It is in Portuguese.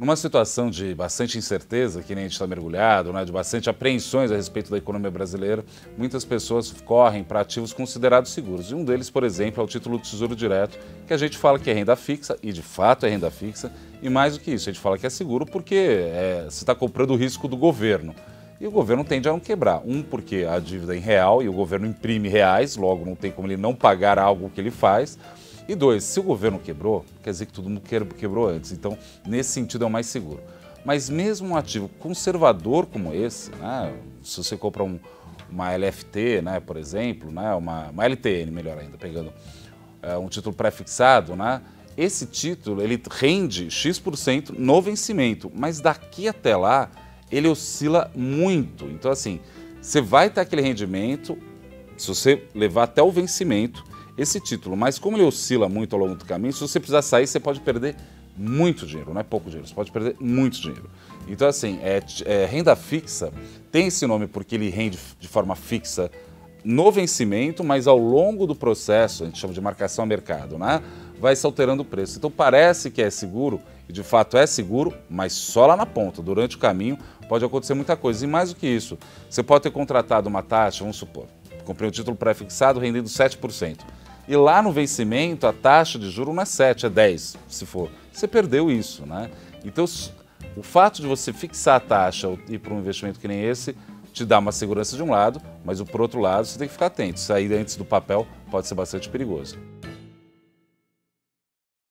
Numa situação de bastante incerteza, que nem a gente está mergulhado, né, de bastante apreensões a respeito da economia brasileira, muitas pessoas correm para ativos considerados seguros. E um deles, por exemplo, é o título do Tesouro Direto, que a gente fala que é renda fixa, e de fato é renda fixa, e mais do que isso, a gente fala que é seguro porque é, você está comprando o risco do governo. E o governo tende a não quebrar. Um, porque a dívida é em real e o governo imprime reais, logo não tem como ele não pagar algo que ele faz. E dois, se o governo quebrou, quer dizer que todo mundo quebrou antes. Então, nesse sentido, é o mais seguro. Mas mesmo um ativo conservador como esse, né, se você compra um, uma LFT, né, por exemplo, né, uma, uma LTN, melhor ainda, pegando é, um título pré-fixado, né, esse título ele rende X% no vencimento, mas daqui até lá ele oscila muito. Então, assim, você vai ter aquele rendimento, se você levar até o vencimento, esse título, mas como ele oscila muito ao longo do caminho, se você precisar sair, você pode perder muito dinheiro, não é pouco dinheiro, você pode perder muito dinheiro. Então, assim, é, é, renda fixa tem esse nome porque ele rende de forma fixa no vencimento, mas ao longo do processo, a gente chama de marcação a mercado, né? Vai se alterando o preço. Então parece que é seguro, e de fato é seguro, mas só lá na ponta. Durante o caminho pode acontecer muita coisa. E mais do que isso, você pode ter contratado uma taxa, vamos supor, comprei um título pré-fixado rendendo 7%. E lá no vencimento, a taxa de juro não é 7, é 10, se for. Você perdeu isso, né? Então, o fato de você fixar a taxa e ir para um investimento que nem esse te dá uma segurança de um lado, mas por outro lado você tem que ficar atento. Sair antes do papel pode ser bastante perigoso.